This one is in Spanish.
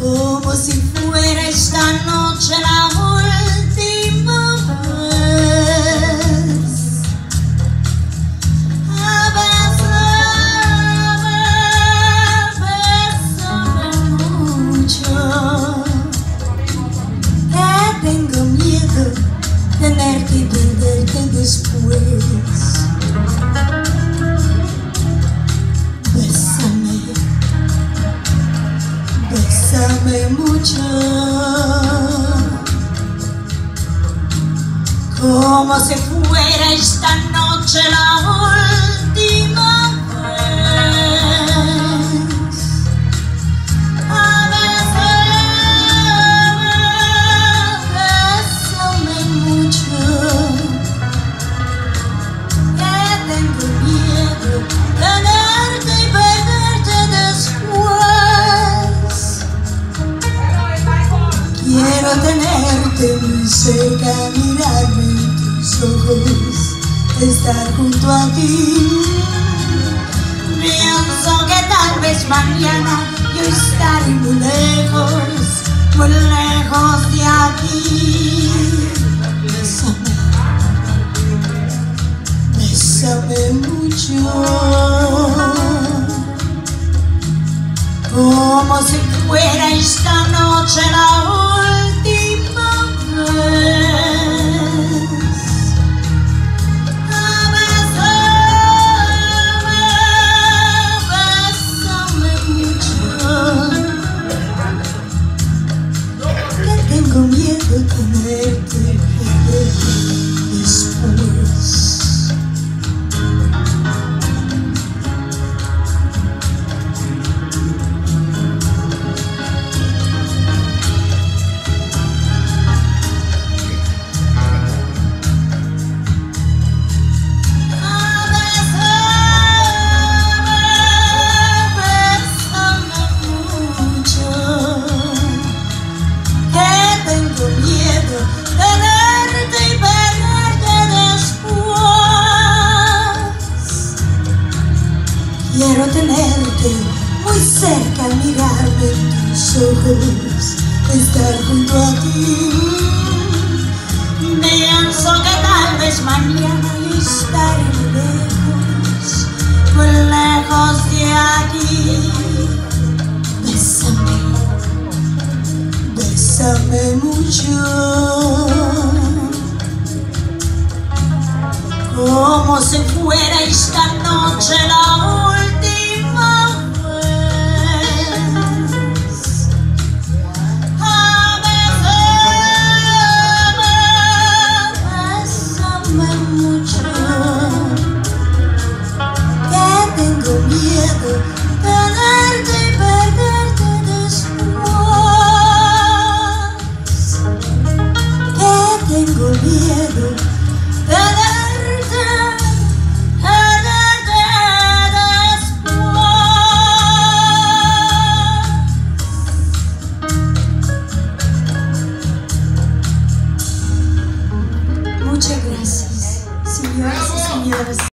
como si fuera esta noche la bésame mucho. Como si fuera esta noche la última cerca, mirarme en tus ojos, estar junto a ti. Pienso que tal vez mañana yo estaré muy lejos, muy lejos de aquí. Bésame, bésame mucho. Como si fuera esta noche la última vez. Quiero tenerte muy cerca, mirarme en tus ojos, estar junto a ti. Pienso que tal vez mañana estaré lejos, muy lejos de aquí. Bésame, bésame mucho. Como si fuera esta noche la Miedo de perderte de nuevo. Que tengo miedo de perder, de. Muchas gracias, señoras y señores.